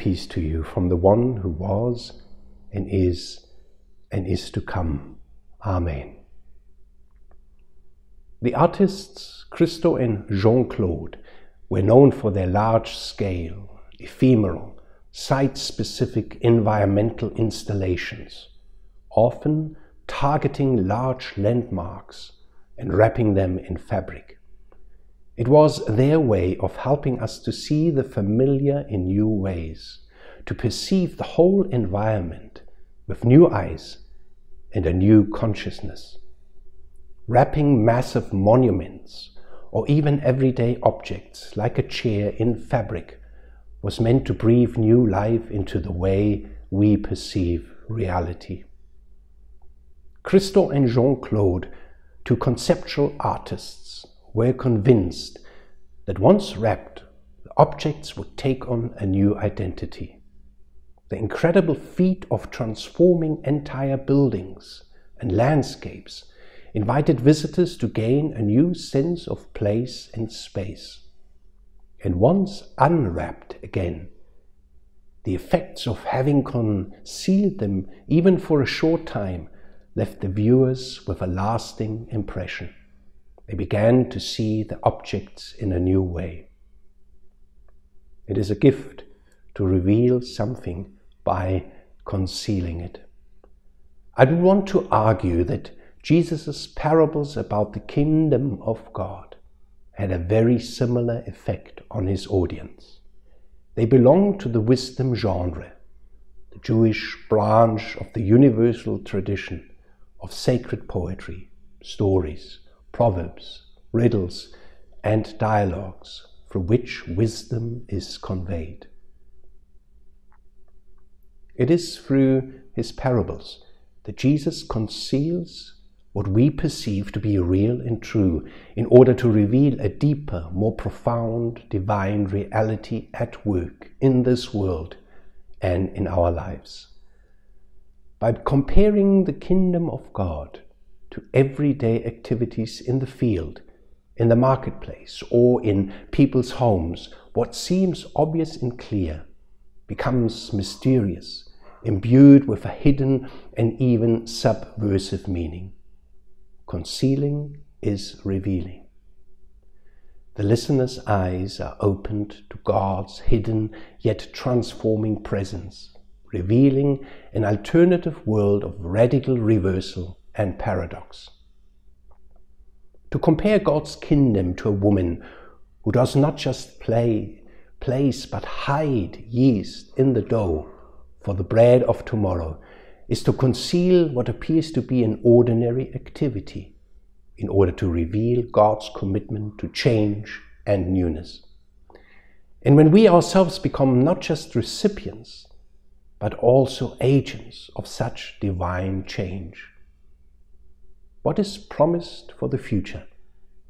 peace to you from the one who was and is and is to come. Amen. The artists Christo and Jean Claude were known for their large scale, ephemeral, site specific environmental installations, often targeting large landmarks and wrapping them in fabric. It was their way of helping us to see the familiar in new ways, to perceive the whole environment with new eyes and a new consciousness. Wrapping massive monuments or even everyday objects like a chair in fabric was meant to breathe new life into the way we perceive reality. Christo and Jean Claude, two conceptual artists, were convinced that once wrapped, the objects would take on a new identity. The incredible feat of transforming entire buildings and landscapes invited visitors to gain a new sense of place and space. And once unwrapped again, the effects of having concealed them even for a short time left the viewers with a lasting impression. They began to see the objects in a new way. It is a gift to reveal something by concealing it. I do want to argue that Jesus' parables about the kingdom of God had a very similar effect on his audience. They belong to the wisdom genre, the Jewish branch of the universal tradition of sacred poetry, stories, proverbs, riddles, and dialogues through which wisdom is conveyed. It is through his parables that Jesus conceals what we perceive to be real and true in order to reveal a deeper, more profound divine reality at work in this world and in our lives. By comparing the kingdom of God to everyday activities in the field, in the marketplace, or in people's homes, what seems obvious and clear becomes mysterious, imbued with a hidden and even subversive meaning. Concealing is revealing. The listener's eyes are opened to God's hidden yet transforming presence, revealing an alternative world of radical reversal and paradox. To compare God's kingdom to a woman who does not just play, place but hide yeast in the dough for the bread of tomorrow is to conceal what appears to be an ordinary activity in order to reveal God's commitment to change and newness. And when we ourselves become not just recipients, but also agents of such divine change, what is promised for the future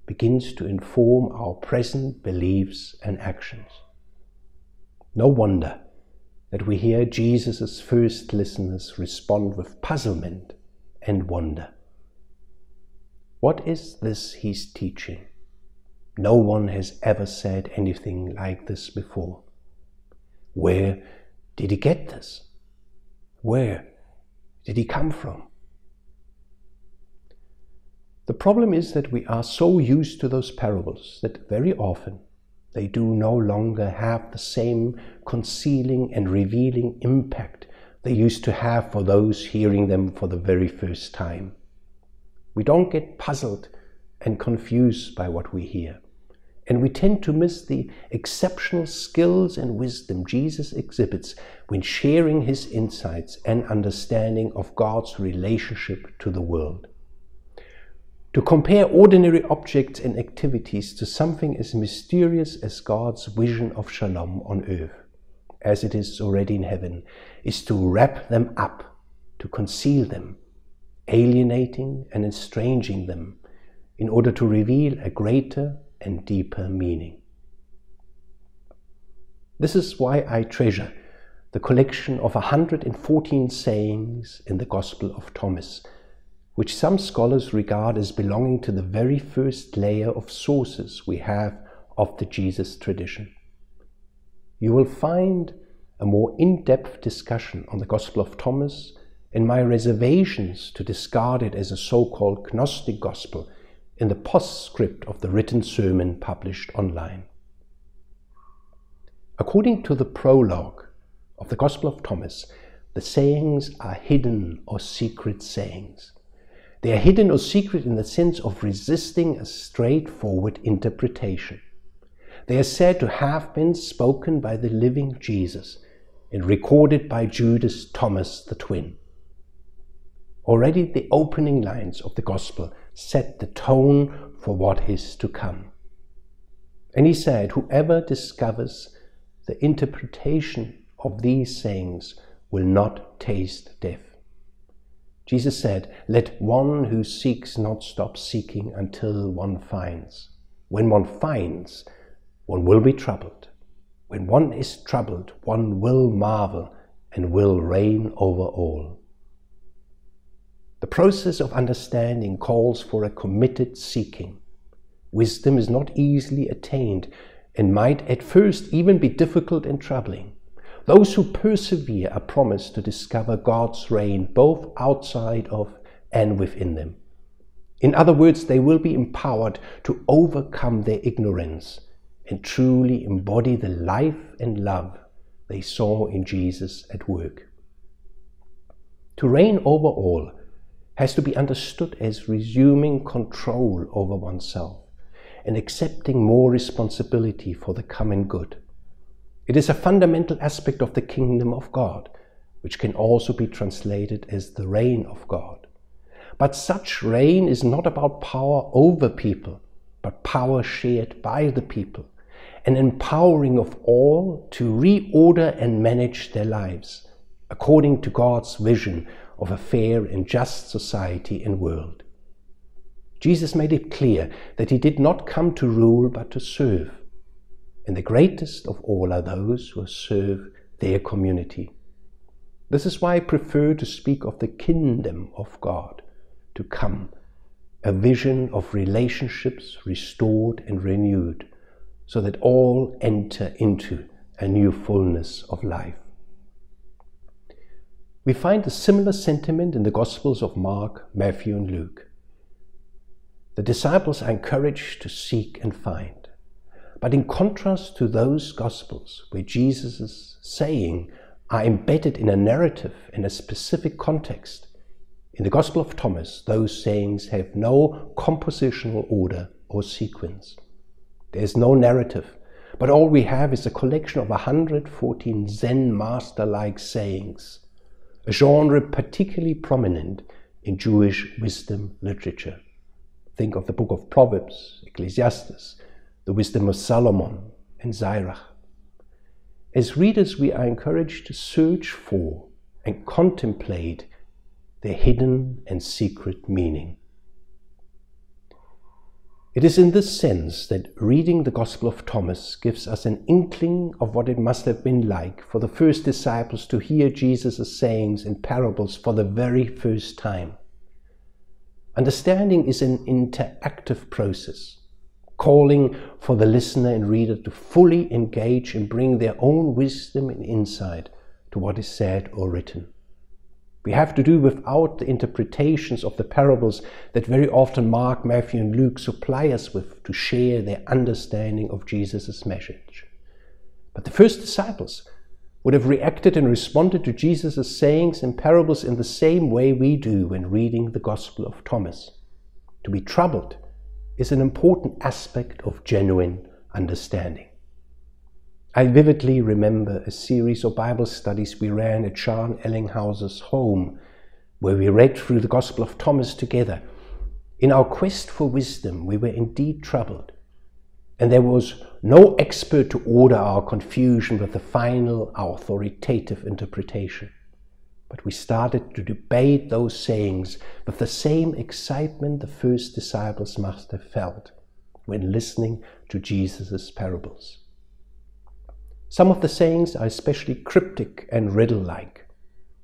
begins to inform our present beliefs and actions. No wonder that we hear Jesus' first listeners respond with puzzlement and wonder. What is this he's teaching? No one has ever said anything like this before. Where did he get this? Where did he come from? The problem is that we are so used to those parables that very often they do no longer have the same concealing and revealing impact they used to have for those hearing them for the very first time. We don't get puzzled and confused by what we hear. And we tend to miss the exceptional skills and wisdom Jesus exhibits when sharing his insights and understanding of God's relationship to the world. To compare ordinary objects and activities to something as mysterious as God's vision of shalom on earth, as it is already in heaven, is to wrap them up, to conceal them, alienating and estranging them, in order to reveal a greater and deeper meaning. This is why I treasure the collection of 114 sayings in the Gospel of Thomas, which some scholars regard as belonging to the very first layer of sources we have of the Jesus tradition. You will find a more in depth discussion on the Gospel of Thomas and my reservations to discard it as a so called Gnostic Gospel in the postscript of the written sermon published online. According to the prologue of the Gospel of Thomas, the sayings are hidden or secret sayings. They are hidden or secret in the sense of resisting a straightforward interpretation. They are said to have been spoken by the living Jesus and recorded by Judas Thomas the twin. Already the opening lines of the Gospel set the tone for what is to come. And he said, Whoever discovers the interpretation of these sayings will not taste death. Jesus said, Let one who seeks not stop seeking until one finds. When one finds, one will be troubled. When one is troubled, one will marvel and will reign over all. The process of understanding calls for a committed seeking. Wisdom is not easily attained and might at first even be difficult and troubling. Those who persevere are promised to discover God's reign both outside of and within them. In other words, they will be empowered to overcome their ignorance and truly embody the life and love they saw in Jesus at work. To reign over all has to be understood as resuming control over oneself and accepting more responsibility for the common good. It is a fundamental aspect of the kingdom of God, which can also be translated as the reign of God. But such reign is not about power over people, but power shared by the people, an empowering of all to reorder and manage their lives according to God's vision of a fair and just society and world. Jesus made it clear that he did not come to rule but to serve. And the greatest of all are those who serve their community. This is why I prefer to speak of the kingdom of God to come, a vision of relationships restored and renewed, so that all enter into a new fullness of life. We find a similar sentiment in the Gospels of Mark, Matthew, and Luke. The disciples are encouraged to seek and find. But in contrast to those Gospels where Jesus' saying are embedded in a narrative in a specific context, in the Gospel of Thomas, those sayings have no compositional order or sequence. There is no narrative, but all we have is a collection of 114 Zen master like sayings a genre particularly prominent in Jewish wisdom literature. Think of the book of Proverbs, Ecclesiastes, the wisdom of Solomon, and Sirach. As readers, we are encouraged to search for and contemplate their hidden and secret meaning. It is in this sense that reading the Gospel of Thomas gives us an inkling of what it must have been like for the first disciples to hear Jesus' sayings and parables for the very first time. Understanding is an interactive process, calling for the listener and reader to fully engage and bring their own wisdom and insight to what is said or written. We have to do without the interpretations of the parables that very often Mark, Matthew, and Luke supply us with to share their understanding of Jesus' message. But the first disciples would have reacted and responded to Jesus' sayings and parables in the same way we do when reading the Gospel of Thomas. To be troubled is an important aspect of genuine understanding. I vividly remember a series of Bible studies we ran at Sean Ellinghauser's home, where we read through the Gospel of Thomas together. In our quest for wisdom, we were indeed troubled, and there was no expert to order our confusion with the final authoritative interpretation. But we started to debate those sayings with the same excitement the first disciples must have felt when listening to Jesus' parables. Some of the sayings are especially cryptic and riddle like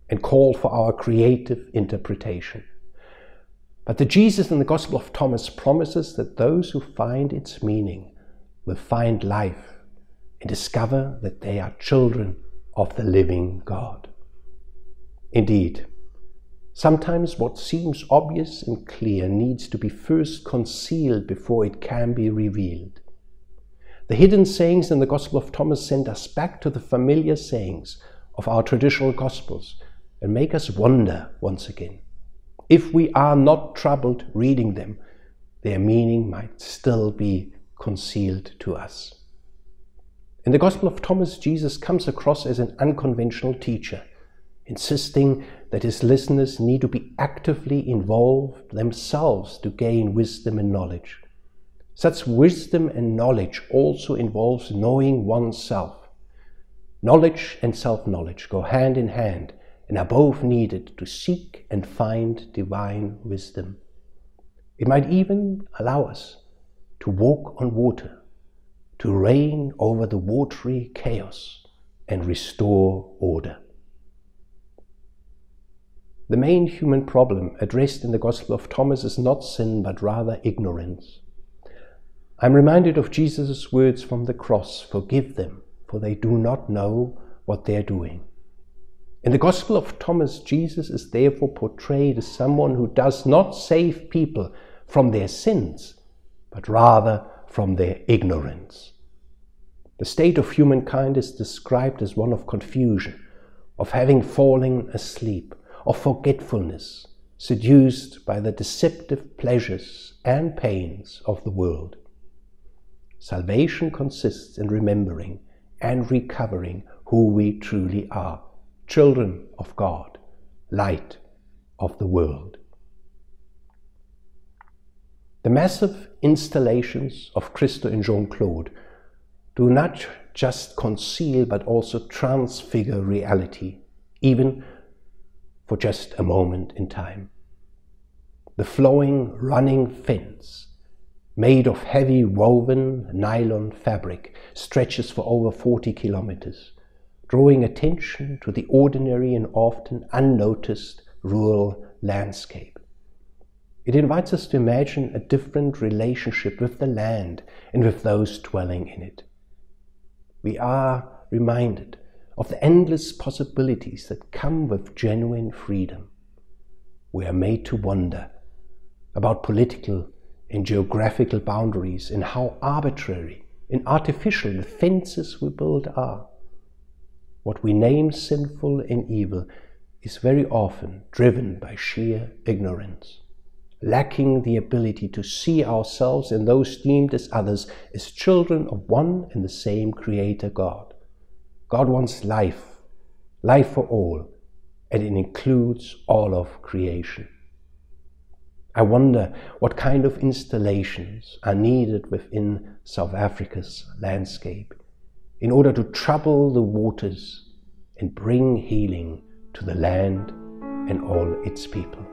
and call for our creative interpretation. But the Jesus in the Gospel of Thomas promises that those who find its meaning will find life and discover that they are children of the living God. Indeed, sometimes what seems obvious and clear needs to be first concealed before it can be revealed. The hidden sayings in the Gospel of Thomas send us back to the familiar sayings of our traditional Gospels and make us wonder once again. If we are not troubled reading them, their meaning might still be concealed to us. In the Gospel of Thomas, Jesus comes across as an unconventional teacher, insisting that his listeners need to be actively involved themselves to gain wisdom and knowledge. Such wisdom and knowledge also involves knowing oneself. Knowledge and self knowledge go hand in hand and are both needed to seek and find divine wisdom. It might even allow us to walk on water, to reign over the watery chaos and restore order. The main human problem addressed in the Gospel of Thomas is not sin but rather ignorance. I'm reminded of Jesus' words from the cross Forgive them, for they do not know what they are doing. In the Gospel of Thomas, Jesus is therefore portrayed as someone who does not save people from their sins, but rather from their ignorance. The state of humankind is described as one of confusion, of having fallen asleep, of forgetfulness, seduced by the deceptive pleasures and pains of the world. Salvation consists in remembering and recovering who we truly are children of God, light of the world. The massive installations of Christo and Jean Claude do not just conceal but also transfigure reality, even for just a moment in time. The flowing, running fence made of heavy woven nylon fabric, stretches for over 40 kilometers, drawing attention to the ordinary and often unnoticed rural landscape. It invites us to imagine a different relationship with the land and with those dwelling in it. We are reminded of the endless possibilities that come with genuine freedom. We are made to wonder about political and geographical boundaries, and how arbitrary and artificial the fences we build are. What we name sinful and evil is very often driven by sheer ignorance, lacking the ability to see ourselves and those deemed as others as children of one and the same Creator God. God wants life, life for all, and it includes all of creation. I wonder what kind of installations are needed within South Africa's landscape in order to trouble the waters and bring healing to the land and all its people.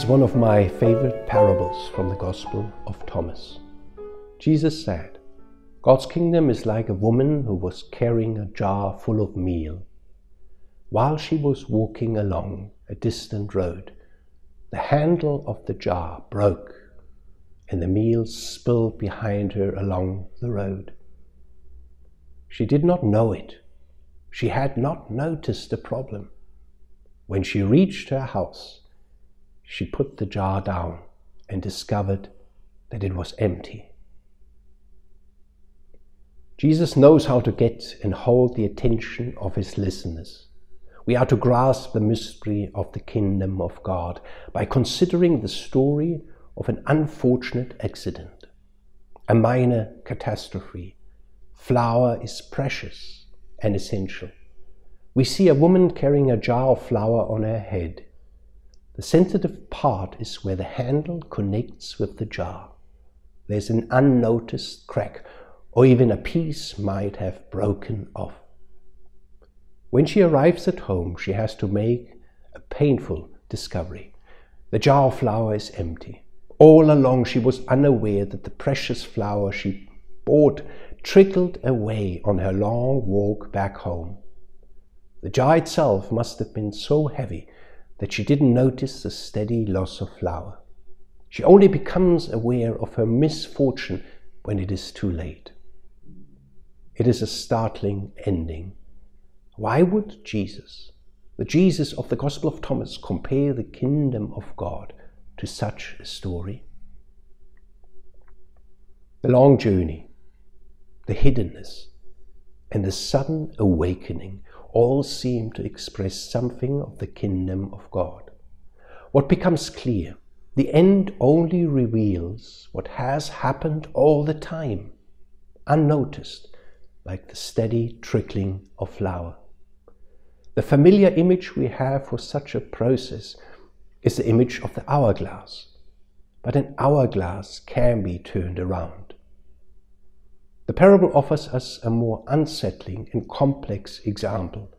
Here's one of my favorite parables from the Gospel of Thomas. Jesus said, God's kingdom is like a woman who was carrying a jar full of meal. While she was walking along a distant road, the handle of the jar broke and the meal spilled behind her along the road. She did not know it. She had not noticed the problem. When she reached her house, she put the jar down and discovered that it was empty. Jesus knows how to get and hold the attention of his listeners. We are to grasp the mystery of the kingdom of God by considering the story of an unfortunate accident, a minor catastrophe. Flour is precious and essential. We see a woman carrying a jar of flour on her head. The sensitive part is where the handle connects with the jar. There's an unnoticed crack, or even a piece might have broken off. When she arrives at home, she has to make a painful discovery. The jar of flour is empty. All along, she was unaware that the precious flour she bought trickled away on her long walk back home. The jar itself must have been so heavy that she didn't notice the steady loss of flour. She only becomes aware of her misfortune when it is too late. It is a startling ending. Why would Jesus, the Jesus of the Gospel of Thomas, compare the kingdom of God to such a story? The long journey, the hiddenness, and the sudden awakening all seem to express something of the kingdom of God. What becomes clear, the end only reveals what has happened all the time, unnoticed, like the steady trickling of flour. The familiar image we have for such a process is the image of the hourglass, but an hourglass can be turned around. The parable offers us a more unsettling and complex example.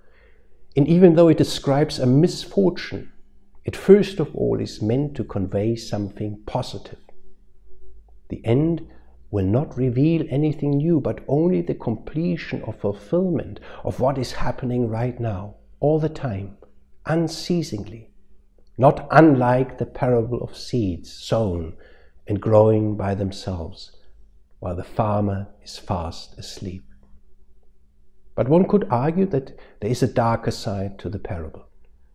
And even though it describes a misfortune, it first of all is meant to convey something positive. The end will not reveal anything new, but only the completion or fulfillment of what is happening right now, all the time, unceasingly. Not unlike the parable of seeds sown and growing by themselves while the farmer is fast asleep. But one could argue that there is a darker side to the parable,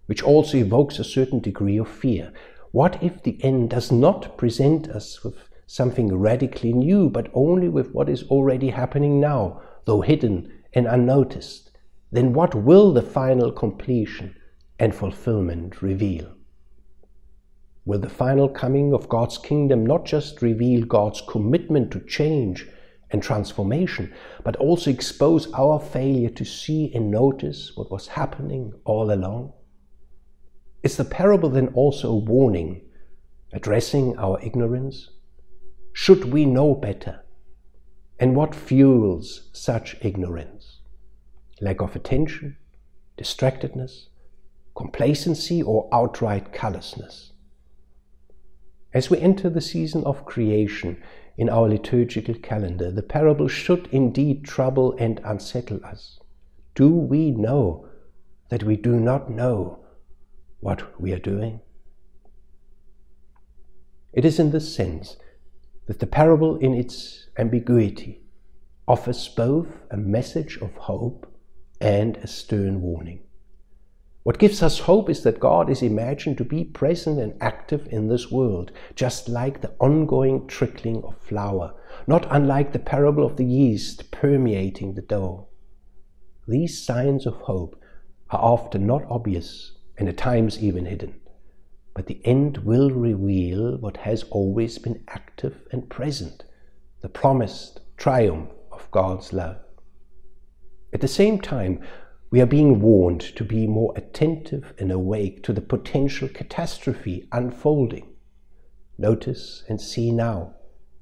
which also evokes a certain degree of fear. What if the end does not present us with something radically new, but only with what is already happening now, though hidden and unnoticed? Then what will the final completion and fulfillment reveal? Will the final coming of God's kingdom not just reveal God's commitment to change and transformation, but also expose our failure to see and notice what was happening all along? Is the parable then also a warning, addressing our ignorance? Should we know better? And what fuels such ignorance? Lack of attention, distractedness, complacency, or outright callousness? As we enter the season of creation in our liturgical calendar, the parable should indeed trouble and unsettle us. Do we know that we do not know what we are doing? It is in this sense that the parable, in its ambiguity, offers both a message of hope and a stern warning. What gives us hope is that God is imagined to be present and active in this world, just like the ongoing trickling of flour, not unlike the parable of the yeast permeating the dough. These signs of hope are often not obvious and at times even hidden, but the end will reveal what has always been active and present the promised triumph of God's love. At the same time, we are being warned to be more attentive and awake to the potential catastrophe unfolding. Notice and see now,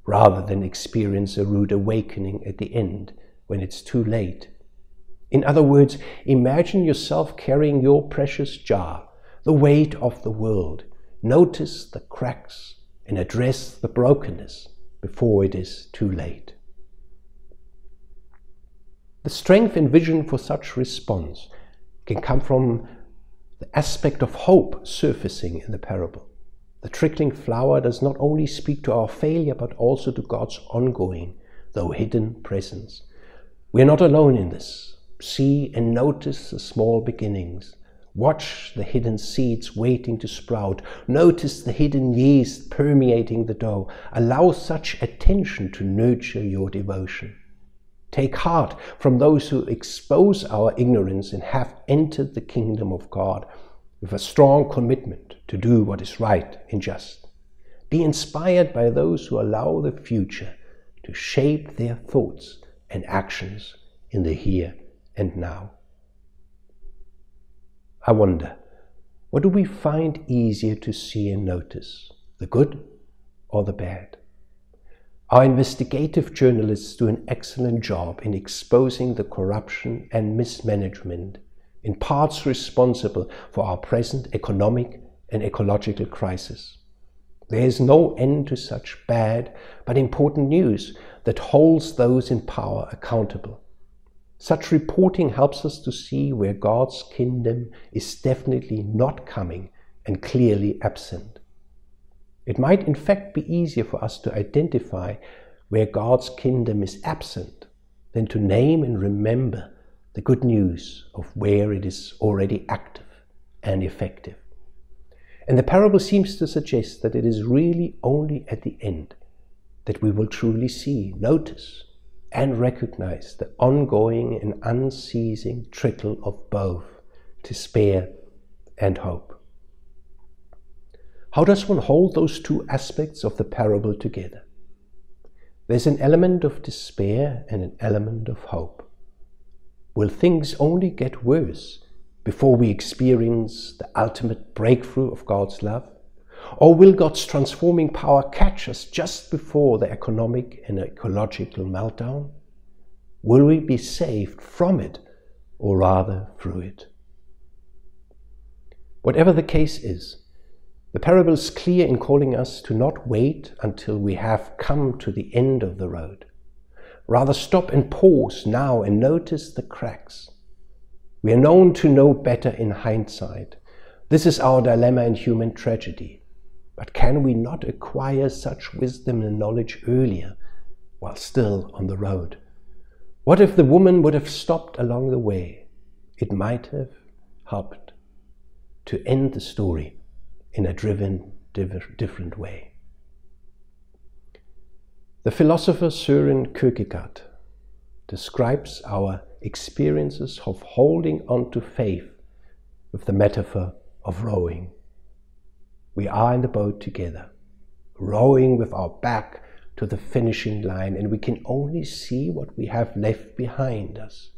rather than experience a rude awakening at the end when it's too late. In other words, imagine yourself carrying your precious jar, the weight of the world, notice the cracks and address the brokenness before it is too late. The strength and vision for such response can come from the aspect of hope surfacing in the parable. The trickling flour does not only speak to our failure, but also to God's ongoing, though hidden presence. We are not alone in this. See and notice the small beginnings. Watch the hidden seeds waiting to sprout. Notice the hidden yeast permeating the dough. Allow such attention to nurture your devotion. Take heart from those who expose our ignorance and have entered the kingdom of God with a strong commitment to do what is right and just. Be inspired by those who allow the future to shape their thoughts and actions in the here and now. I wonder, what do we find easier to see and notice, the good or the bad? Our investigative journalists do an excellent job in exposing the corruption and mismanagement, in parts responsible for our present economic and ecological crisis. There is no end to such bad but important news that holds those in power accountable. Such reporting helps us to see where God's kingdom is definitely not coming and clearly absent. It might in fact be easier for us to identify where God's kingdom is absent than to name and remember the good news of where it is already active and effective. And the parable seems to suggest that it is really only at the end that we will truly see, notice, and recognize the ongoing and unceasing trickle of both despair and hope. How does one hold those two aspects of the parable together? There's an element of despair and an element of hope. Will things only get worse before we experience the ultimate breakthrough of God's love? Or will God's transforming power catch us just before the economic and ecological meltdown? Will we be saved from it, or rather through it? Whatever the case is, the parable is clear in calling us to not wait until we have come to the end of the road. Rather stop and pause now and notice the cracks. We are known to know better in hindsight. This is our dilemma in human tragedy. But can we not acquire such wisdom and knowledge earlier while still on the road? What if the woman would have stopped along the way? It might have helped to end the story in a driven, different way. The philosopher Søren Kierkegaard describes our experiences of holding on to faith with the metaphor of rowing. We are in the boat together, rowing with our back to the finishing line, and we can only see what we have left behind us.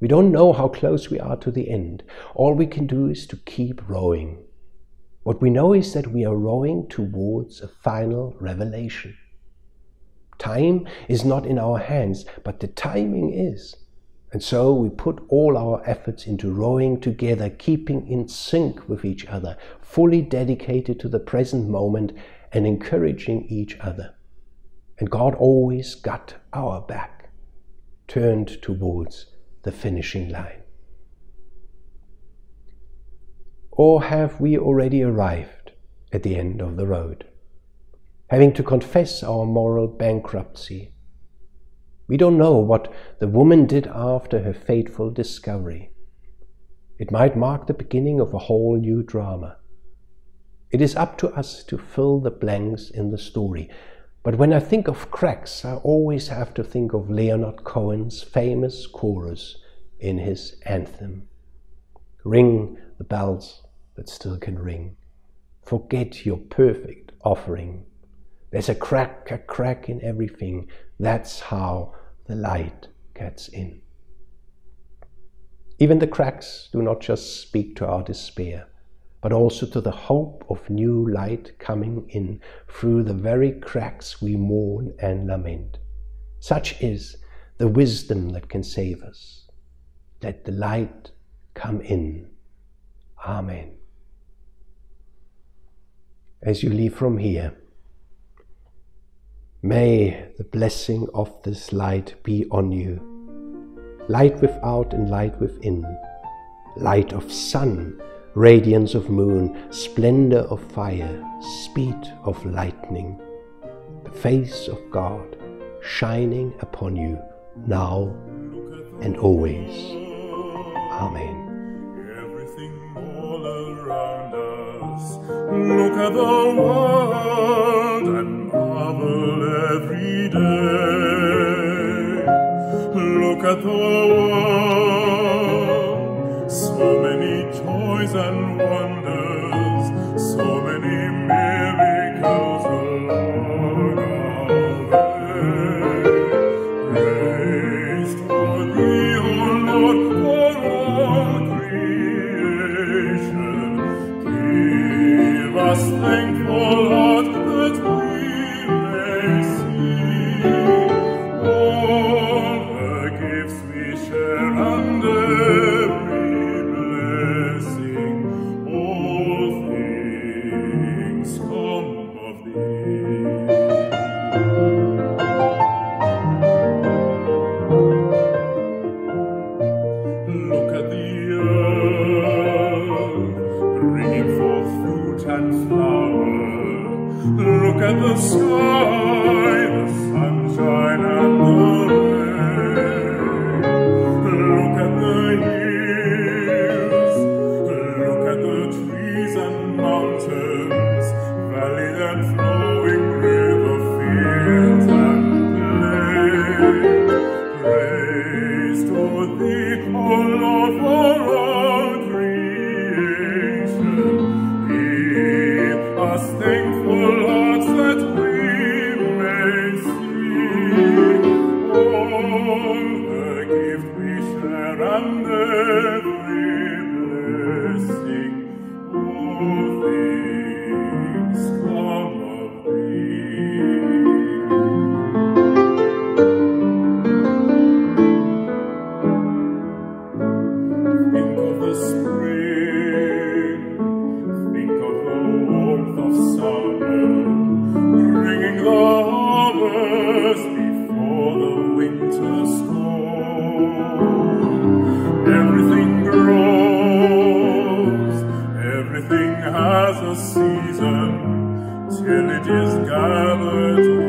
We don't know how close we are to the end. All we can do is to keep rowing. What we know is that we are rowing towards a final revelation. Time is not in our hands, but the timing is. And so we put all our efforts into rowing together, keeping in sync with each other, fully dedicated to the present moment and encouraging each other. And God always got our back, turned towards the finishing line. Or have we already arrived at the end of the road, having to confess our moral bankruptcy? We don't know what the woman did after her fateful discovery. It might mark the beginning of a whole new drama. It is up to us to fill the blanks in the story. But when I think of cracks, I always have to think of Leonard Cohen's famous chorus in his anthem Ring the bells that still can ring. Forget your perfect offering. There's a crack, a crack in everything. That's how the light gets in. Even the cracks do not just speak to our despair, but also to the hope of new light coming in through the very cracks we mourn and lament. Such is the wisdom that can save us. Let the light come in. Amen. As you leave from here. May the blessing of this light be on you. Light without and light within. Light of sun, radiance of moon, splendor of fire, speed of lightning. The face of God shining upon you now and always. Amen. Look at the world and marvel every day. Look at the world. So many joys and wonders. life. season till it is gathered